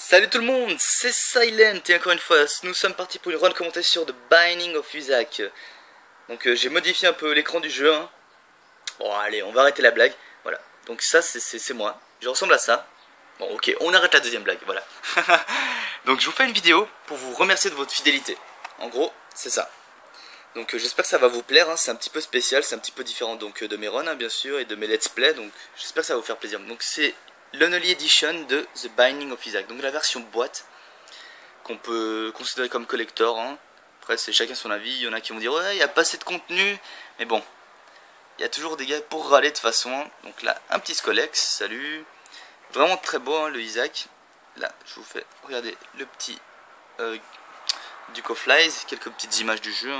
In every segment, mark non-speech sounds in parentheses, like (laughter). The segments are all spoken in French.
Salut tout le monde, c'est Silent et encore une fois nous sommes partis pour une run commentée sur The Binding of Isaac. Donc euh, j'ai modifié un peu l'écran du jeu. Hein. Bon allez, on va arrêter la blague. Voilà, donc ça c'est moi, je ressemble à ça. Bon ok, on arrête la deuxième blague, voilà. (laughs) donc je vous fais une vidéo pour vous remercier de votre fidélité. En gros, c'est ça. Donc euh, j'espère que ça va vous plaire, hein. c'est un petit peu spécial, c'est un petit peu différent donc euh, de mes runs hein, bien sûr et de mes let's play, donc j'espère que ça va vous faire plaisir. Donc c'est l'Unholy Edition de The Binding of Isaac, donc la version boîte qu'on peut considérer comme collector. Hein. Après c'est chacun son avis, il y en a qui vont dire ouais il n'y a pas assez de contenu, mais bon, il y a toujours des gars pour râler de façon. Donc là un petit Scolex, salut, vraiment très beau le Isaac. Là je vous fais regarder le petit euh, Duke of Flies, quelques petites images du jeu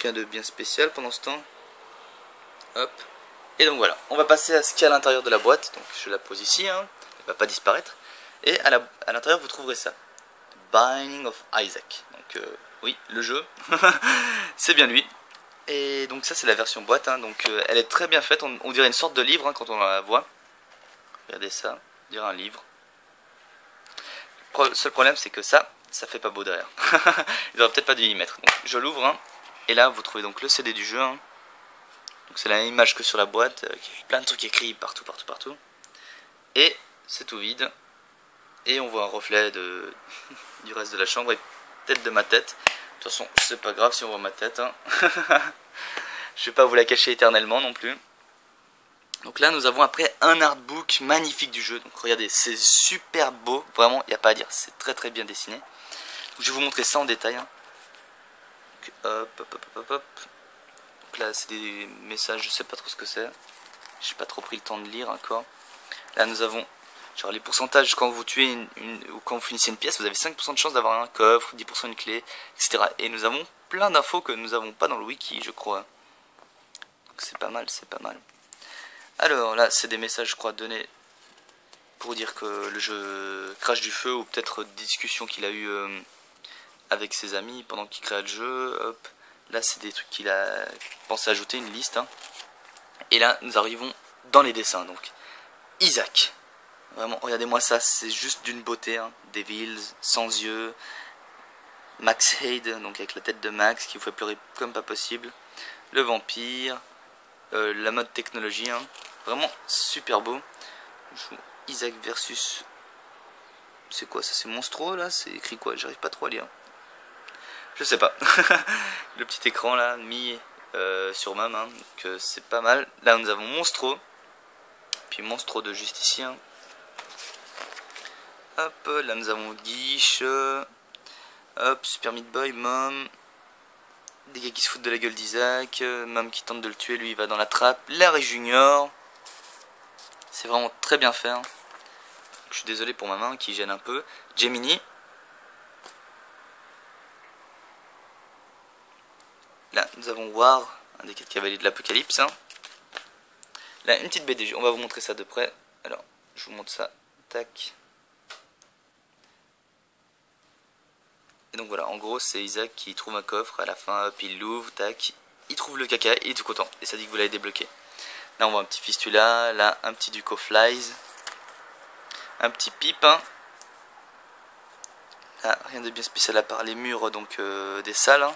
rien de bien spécial pendant ce temps. Hop. Et donc voilà, on va passer à ce qu'il y a à l'intérieur de la boîte. Donc je la pose ici, hein. elle va pas disparaître. Et à l'intérieur, vous trouverez ça. Binding of Isaac. Donc euh, oui, le jeu, (laughs) c'est bien lui. Et donc ça c'est la version boîte, hein. donc euh, elle est très bien faite, on, dirait une sorte de livre hein, quand on la voit. Regardez ça, on dirait un livre. Le seul problème c'est que ça, ça fait pas beau derrière. (laughs) Il devrait peut-être pas dû y mettre. Je l'ouvre. Et là, vous trouvez donc le CD du jeu. Donc c'est la même image que sur la boîte, euh, plein de trucs écrits partout, partout, partout. Et c'est tout vide. Et on voit un reflet de, (laughs) du reste de la chambre et peut-être de ma tête. De toute façon, c'est pas grave si on voit ma tête. Hein. (laughs) Je vais pas vous la cacher éternellement non plus. Donc là, nous avons après un artbook magnifique du jeu. Donc regardez, c'est super beau. Vraiment, il n'y a pas à dire. C'est très très bien dessiné. je vais vous montrer ça en détail. Hein hop, hop, hop, hop, Donc là, c'est des messages, je sais pas trop ce que c'est. J'ai pas trop pris le temps de lire encore. Là, nous avons genre les pourcentages quand vous tuez une, ou quand vous finissez une pièce, vous avez 5% de chance d'avoir un coffre, 10% une clé, etc. Et nous avons plein d'infos que nous n'avons pas dans le wiki, je crois. Donc c'est pas mal, c'est pas mal. Alors là, c'est des messages, je crois, donnés pour dire que le jeu crache du feu ou peut-être discussion qu'il a eu euh, avec ses amis pendant qu'il crée le jeu. Hop. Là, c'est des trucs qu'il a pensé ajouter, une liste. Hein. Et là, nous arrivons dans les dessins. Donc, Isaac. Vraiment, regardez-moi ça, c'est juste d'une beauté. Hein. Devils, sans yeux. Max Hayde, donc avec la tête de Max, qui vous fait pleurer comme pas possible. Le vampire. Euh, la mode technologie. Hein. Vraiment super beau. Isaac versus c'est quoi ça C'est Monstro là? C'est écrit quoi? J'arrive pas trop à lire. Je sais pas. (laughs) le petit écran là, mis euh, sur ma main, euh, c'est pas mal. Là nous avons Monstro, puis Monstro de justicien. Hop, là nous avons Guiche, hop, Super Meat Boy, Mom, des gars qui se foutent de la gueule d'Isaac, Mom qui tente de le tuer, lui il va dans la trappe, Larry Junior. C'est vraiment très bien fait. Hein. Je suis désolé pour ma main qui gêne un peu. Gemini, Là, nous avons War, un des quatre cavaliers de l'Apocalypse. Hein. Là, une petite BD, on va vous montrer ça de près. Alors, je vous montre ça. Tac. Et donc voilà, en gros, c'est Isaac qui trouve un coffre à la fin, hop, il l'ouvre, tac. Il trouve le caca, il est tout content. Et ça dit que vous l'avez débloqué. Là, on voit un petit fistula, là, un petit Duco Flies. Un petit pipe, hein. Là, rien de bien spécial à part les murs donc euh, des salles. Hein.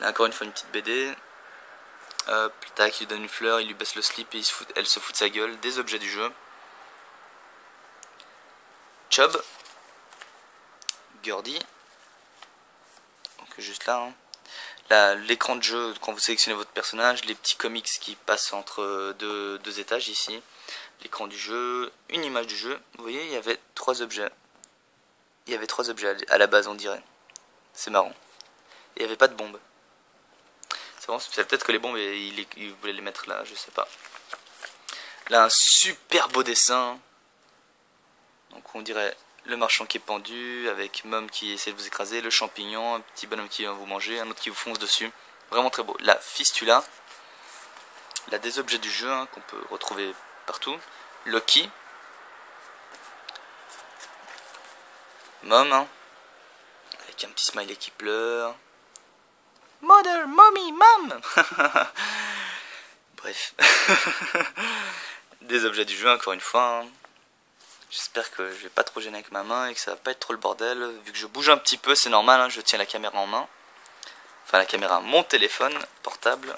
Là encore une fois une petite BD. Hop, tac, il lui donne une fleur, il lui baisse le slip et elle se fout de sa gueule. Des objets du jeu. Chubb. Gurdy. Donc juste là. Hein. L'écran de jeu, quand vous sélectionnez votre personnage, les petits comics qui passent entre deux, deux étages ici. L'écran du jeu, une image du jeu. Vous voyez, il y avait trois objets. Il y avait trois objets à la base, on dirait. C'est marrant. Il n'y avait pas de bombe. C'est Peut-être que les bombes, il, voulait les mettre là, je sais pas. Là, un super beau dessin. Donc on dirait le marchand qui est pendu, avec Mom qui essaie de vous écraser, le champignon, un petit bonhomme qui va vous manger, un autre qui vous fonce dessus. Vraiment très beau. La fistula. Là, des objets du jeu hein, qu'on peut retrouver partout. Loki. Mom, hein, avec un petit smiley qui pleure. Mother, mommy, mom (laughs) Bref. Des objets du jeu, encore une fois. Hein. J'espère que je vais pas trop gêner avec ma main et que ça va pas être trop le bordel. Vu que je bouge un petit peu, c'est normal, hein, je tiens la caméra en main. Enfin la caméra, mon téléphone portable.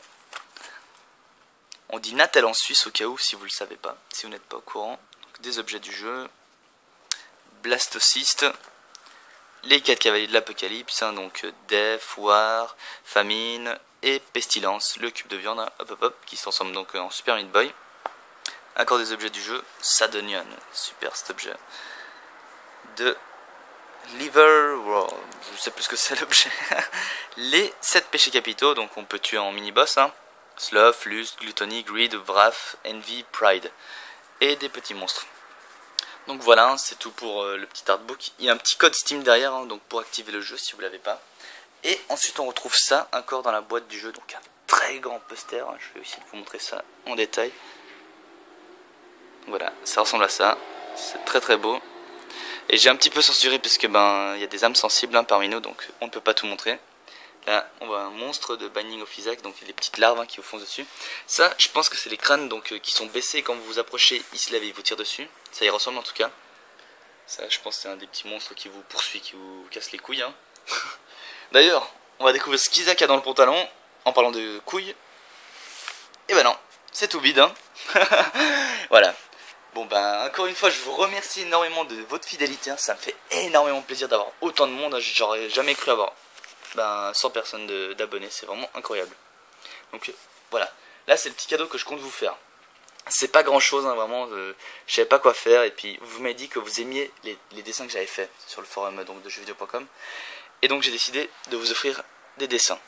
On dit Natal en Suisse au cas où si vous le savez pas, si vous n'êtes pas au courant. des objets du jeu. Blastocyst. Les 4 cavaliers de l'apocalypse, hein, donc Death, War, Famine et Pestilence, le cube de viande, hein, hop hop hop, qui se transforme donc en Super Meat Boy. Encore des objets du jeu, Sadonian, super cet objet. De Liver World, je sais plus ce que c'est (laughs) l'objet. Les 7 péchés capitaux, donc on peut tuer en mini-boss. Hein. Sloth, Lust, Gluttony, Greed, Wrath, Envy, Pride. Et des petits monstres. Donc voilà, c'est tout pour euh, le petit artbook. Il y a un petit code Steam derrière, hein, donc pour activer le jeu si vous l'avez pas. Et ensuite on retrouve ça encore dans la boîte du jeu, donc un très grand poster. Hein. Je vais aussi vous montrer ça en détail. Voilà, ça ressemble à ça. C'est très très beau. Et j'ai un petit peu censuré parce que ben il y a des âmes sensibles hein, parmi nous, donc on ne peut pas tout montrer. Là, on voit un monstre de Binding of Isaac, donc il y a des petites larves hein, qui vous foncent dessus. Ça, je pense que c'est les crânes donc euh, qui sont baissés quand vous vous approchez, ils se lèvent et ils vous tirent dessus. Ça y ressemble en tout cas. Ça, je pense que c'est un des petits monstres qui vous poursuit, qui vous casse les couilles. Hein. (laughs) D'ailleurs, on va découvrir ce qu'Isaac a dans le pantalon en parlant de couilles. Et ben non, c'est tout vide. Hein. (laughs) voilà. Bon ben encore une fois je vous remercie énormément de votre fidélité, ça me fait énormément plaisir d'avoir autant de monde, j'aurais jamais cru avoir ben, 100 personnes d'abonnés, c'est vraiment incroyable. Donc voilà, là c'est le petit cadeau que je compte vous faire. C'est pas grand chose, hein, vraiment, euh, je savais pas quoi faire, et puis vous m'avez dit que vous aimiez les, dessins que j'avais fait sur le forum donc, de jeuxvideo.com, et donc j'ai décidé de vous offrir des dessins.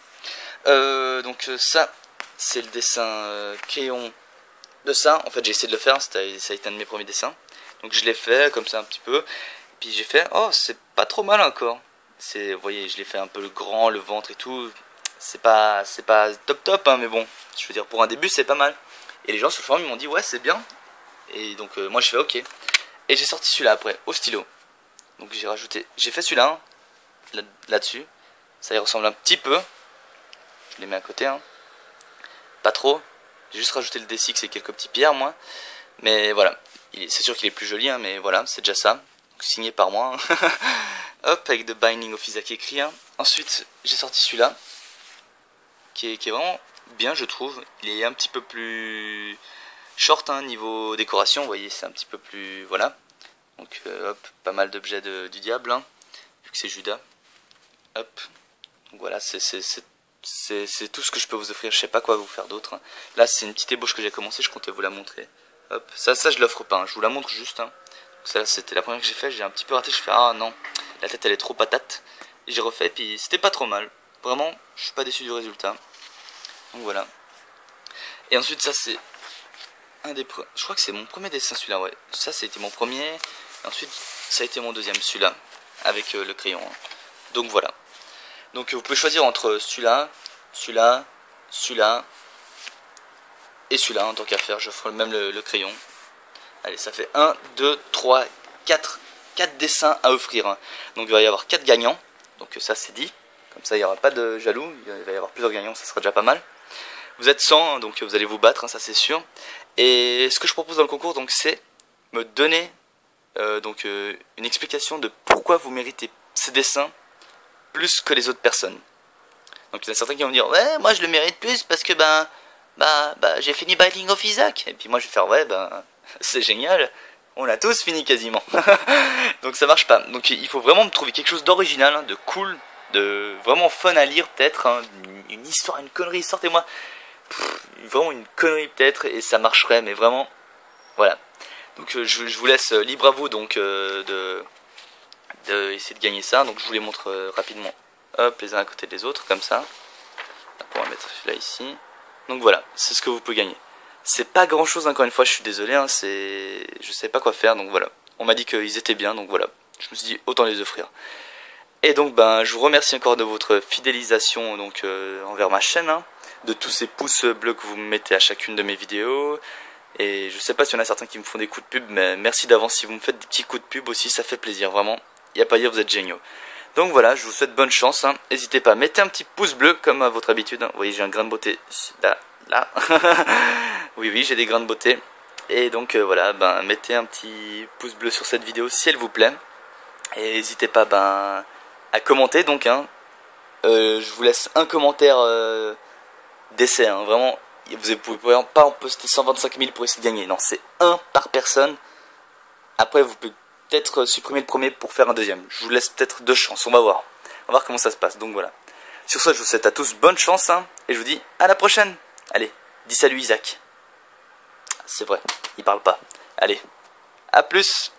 Euh, donc ça, c'est le dessin crayon de ça, en fait j'ai essayé de le faire, ça a été un de mes premiers dessins. Donc je l'ai fait comme ça un petit peu. Puis j'ai fait, oh c'est pas trop mal encore. C'est, vous voyez, je l'ai fait un peu le grand, le ventre et tout. C'est pas, c'est pas top top, hein, mais bon, je veux dire pour un début c'est pas mal. Et les gens sur le forum ils m'ont dit ouais c'est bien. Et donc euh, moi je fais ok. Et j'ai sorti celui-là après, au stylo. Donc j'ai rajouté, j'ai fait celui-là, hein, là-dessus. ça y ressemble un petit peu. Je les mets à côté, hein. Pas trop. J'ai juste rajouté le D6 et quelques petits pierres, moi. Mais voilà, c'est sûr qu'il est plus joli, hein, mais voilà, c'est déjà ça. signé par moi. (laughs) Hein. Hop, avec The Binding of Isaac écrit. Hein. Ensuite, j'ai sorti celui-là, qui est, vraiment bien, je trouve. Il est un petit peu plus short hein, niveau décoration, vous voyez, c'est un petit peu plus... Voilà. Donc, euh, hop, pas mal d'objets du diable, vu que c'est Judas. Hop. Donc voilà, c'est c'est tout ce que je peux vous offrir. Je sais pas quoi vous faire d'autre. Là, c'est une petite ébauche que j'ai commencé. Je comptais vous la montrer. Hop, ça, ça je l'offre pas. Hein. Je vous la montre juste. Hein. Ça, c'était la première que j'ai fait. J'ai un petit peu raté. Je fais ah non, la tête elle est trop patate. J'ai refait. Puis c'était pas trop mal. Vraiment, je suis pas déçu du résultat. Donc voilà. Et ensuite, ça c'est un des. Je crois que c'est mon premier dessin celui-là. Ouais. Ça, c'était mon premier. Et ensuite, ça a été mon deuxième celui-là avec euh, le crayon. Hein. Donc voilà. Donc vous pouvez choisir entre celui-là, celui-là, celui-là et celui-là en tant qu'à faire. Je ferai même le, crayon. Allez, ça fait 1, 2, 3, 4, 4 dessins à offrir. Donc il va y avoir 4 gagnants. Donc ça c'est dit. Comme ça il n'y aura pas de jaloux. Il va y avoir plusieurs gagnants, ça sera déjà pas mal. Vous êtes 100, hein, donc vous allez vous battre, hein, ça c'est sûr. Et ce que je propose dans le concours, c'est me donner euh, donc euh, une explication de pourquoi vous méritez ces dessins plus que les autres personnes. Donc il y en a certains qui vont me dire ouais moi je le mérite plus parce que ben bah, bah j'ai fini Binding of Isaac et puis moi je vais faire ouais ben c'est génial on l'a tous fini quasiment (laughs) donc ça marche pas donc il faut vraiment me trouver quelque chose d'original hein, de cool de vraiment fun à lire peut-être hein, une, histoire une connerie sortez-moi vraiment une connerie peut-être et ça marcherait mais vraiment voilà donc euh, je, vous laisse euh, libre à vous donc euh, de essayer de gagner ça. Donc je vous les montre rapidement. Hop, les uns à côté des autres, comme ça. On va mettre celui-là ici. Donc voilà, c'est ce que vous pouvez gagner. C'est pas grand chose, encore une fois, je suis désolé, hein, c'est... je sais pas quoi faire, donc voilà. On m'a dit qu'ils étaient bien, donc voilà. Je me suis dit, autant les offrir. Et donc, ben, je vous remercie encore de votre fidélisation donc, euh, envers ma chaîne, hein, de tous ces pouces bleus que vous me mettez à chacune de mes vidéos. Et je sais pas s'il y en a certains qui me font des coups de pub, mais merci d'avance si vous me faites des petits coups de pub aussi, ça fait plaisir, vraiment. N'y a pas à dire, vous êtes géniaux. Donc voilà, je vous souhaite bonne chance. Hein. N'hésitez pas, mettez un petit pouce bleu comme à votre habitude. Vous voyez, j'ai un grain de beauté là, là. (laughs) oui, oui, j'ai des grains de beauté. Et donc euh, voilà, ben, mettez un petit pouce bleu sur cette vidéo si elle vous plaît. Et n'hésitez pas ben, à commenter donc. Hein. Euh, je vous laisse un commentaire euh, d'essai. Hein. Vraiment, vous ne pouvez pas en poster 125 000 pour essayer de gagner. Non, c'est un par personne. Après, vous pouvez peut-être supprimer le premier pour faire un deuxième. Je vous laisse peut-être deux chances. On va voir. On va voir comment ça se passe. Donc voilà. Sur ce, je vous souhaite à tous bonne chance. Hein, et je vous dis à la prochaine. Allez, dis salut Isaac. C'est vrai, il parle pas. Allez, à plus